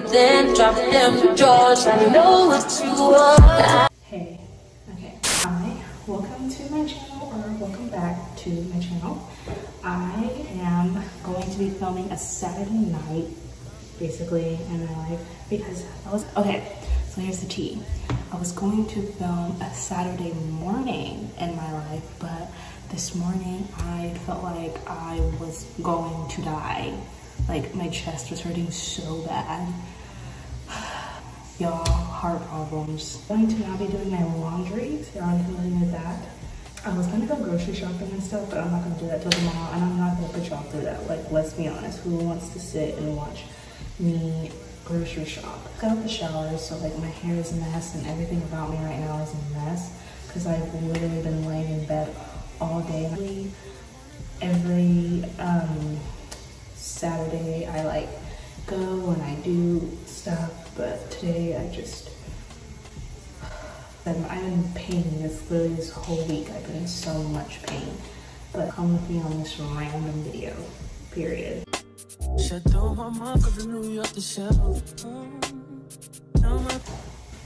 then drop them drawers. I know what you want. Hey, okay. Hi, welcome to my channel, or welcome back to my channel. I am going to be filming a Saturday night, basically, in my life, because I was, okay, so here's the tea. I was going to film a Saturday morning in my life, but this morning I felt like I was going to die. Like my chest was hurting so bad. Y'all, heart problems. I'm going to now be doing my laundry, so y'all familiar with that. I was gonna go grocery shopping and stuff, but I'm not gonna do that till tomorrow, and I'm not gonna put y'all through that. Like, let's be honest, who wants to sit and watch me grocery shop? I Got out the shower, so like my hair is a mess, and everything about me right now is a mess, because I've literally been laying in bed all day. Every um, Saturday, I like go and I do stuff, but today I just, I'm, I'm in pain. This literally this whole week I've been in so much pain. But come with me on this random video, period.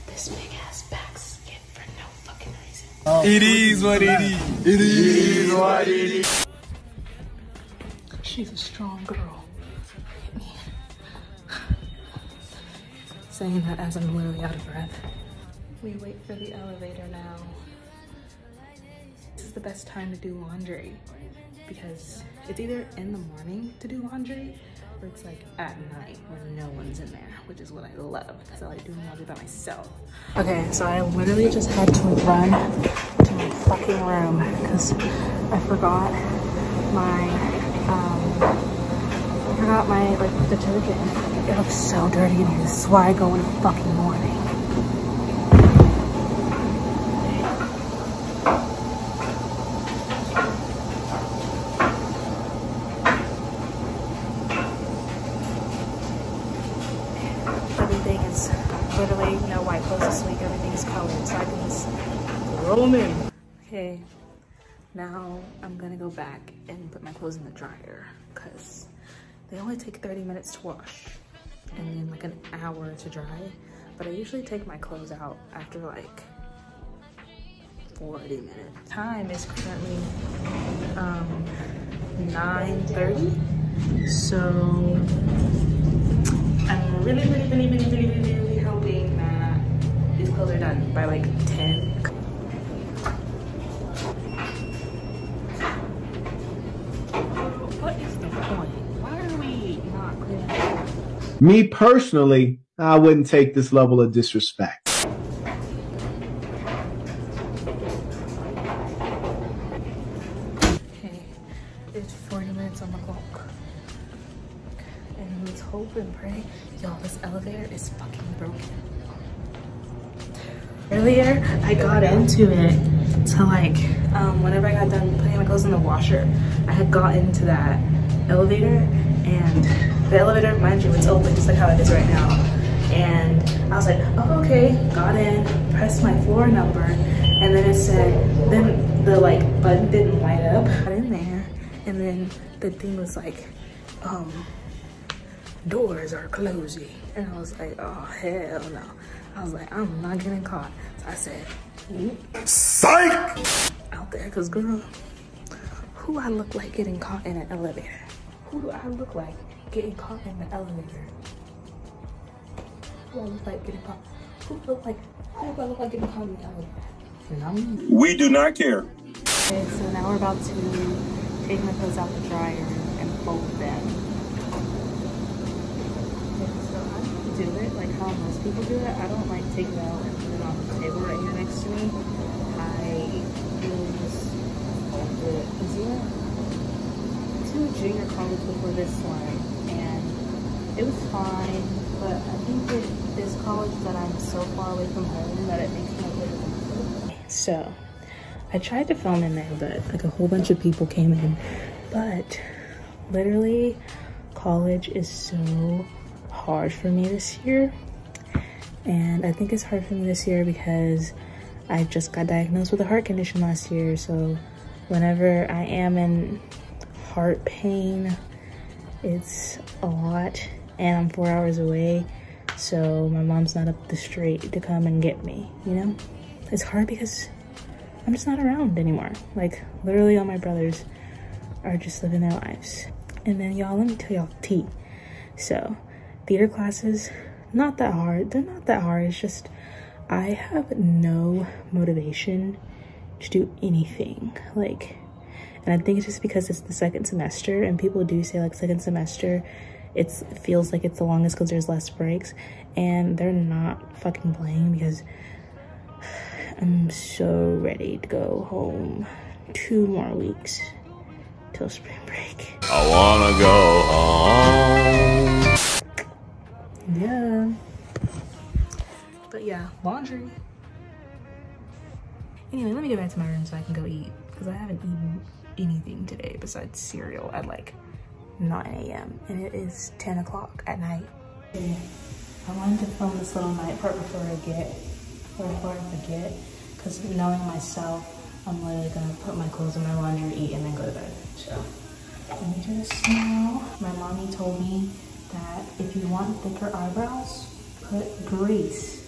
This big ass back skin for no fucking reason. Oh. It is what it is. It is what it is. She's a strong girl. Saying that as I'm literally out of breath. We wait for the elevator now. This is the best time to do laundry because it's either in the morning to do laundry or it's like at night when no one's in there, which is what I love because I like doing laundry by myself. Okay, so I literally just had to run to my fucking room because I forgot my, um, forgot my like detergent. It looks so dirty in here. This is why I go in the fucking morning. Everything is literally no white clothes this week. Everything is colored, so I can just them in. Okay, now I'm gonna go back and put my clothes in the dryer because they only take 30 minutes to wash and then like an hour to dry. But I usually take my clothes out after like 40 minutes. Time is currently um, 9.30. So I'm really, really, really, really, really, really, really hoping that these clothes are done by like 10. What is the point? Why are we not cleaning? Me personally, I wouldn't take this level of disrespect. Okay, it's 40 minutes on the clock. And let's hope and pray. Y'all, this elevator is fucking broken. Earlier, I got into it to like, um, whenever I got done putting my clothes in the washer, I had got into that elevator and the elevator, mind you, it's open just like how it is right now. And I was like, oh, okay, got in, pressed my floor number, and then it said, then the like button didn't light up. Got in there, and then the thing was like, um, doors are closing. And I was like, oh, hell no. I was like, I'm not getting caught. So I said, Psych! out there, cause girl, who I look like getting caught in an elevator? Who do I look like getting caught in the elevator? Who I look like getting caught? Who look like? Who do I look like getting caught in the elevator? We do not care. Okay, so now we're about to take my clothes out the dryer and fold them. Okay, so I don't do it like how most people do it. I don't like take it out and put it on the table right here next to me. I really just fold it easier. To junior college before this one, and it was fine. But I think that this college that I'm so far away from home that it makes me a little. So. I tried to film in there, but like a whole bunch of people came in. But literally, college is so hard for me this year. And I think it's hard for me this year because I just got diagnosed with a heart condition last year. So whenever I am in heart pain, it's a lot. And I'm four hours away. So my mom's not up the street to come and get me, you know? It's hard because I'm just not around anymore. Like literally all my brothers are just living their lives. And then y'all, let me tell y'all tea. So theater classes, not that hard. They're not that hard. It's just I have no motivation to do anything. Like, and I think it's just because it's the second semester and people do say like second semester, it feels like it's the longest because there's less breaks and they're not fucking playing because I'm so ready to go home. Two more weeks till spring break. I wanna go home. Yeah. But yeah, laundry. Anyway, let me get back to my room so I can go eat because I haven't eaten anything today besides cereal at like 9 a.m. and it is 10 o'clock at night. I wanted to film this little night part before I get, before I forget, because knowing myself, I'm literally gonna put my clothes in my laundry, eat, and then go to bed. So let me do this now. My mommy told me that if you want thicker eyebrows, put grease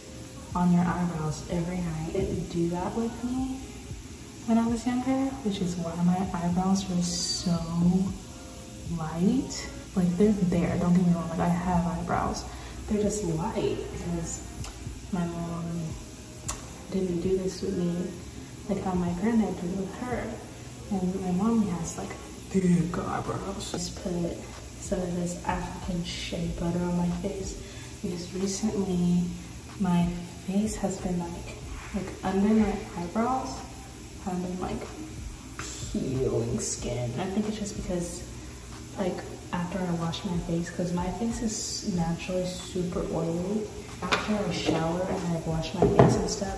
on your eyebrows every night. Didn't do that with me when I was younger, which is why my eyebrows were so light. Like they're there, don't get me wrong, like I have eyebrows. They're just light because my mom didn't do this with me like how my granddad did with her. And my mom has like big eyebrows. Just put some of this African shea butter on my face because recently my face has been like, like under my eyebrows, I've been like peeling skin. I think it's just because like after I wash my face, because my face is naturally super oily. After I shower and I wash my face and stuff,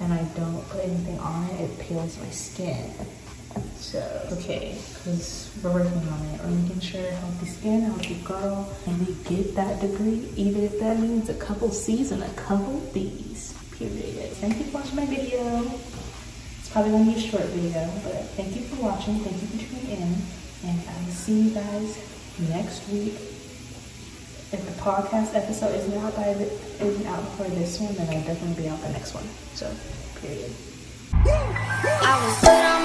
and I don't put anything on it, it peels my skin. So, okay, because we're working on it. We're making sure healthy skin, healthy girl, and we get that degree, even if that means a couple C's and a couple B's, period. Thank you for watching my video. It's probably gonna be a short video, but thank you for watching. Thank you for tuning in, and I will see you guys next week. If the podcast episode isn't out by the, isn't out for this one, then I'll definitely be out the next one. So, period. I was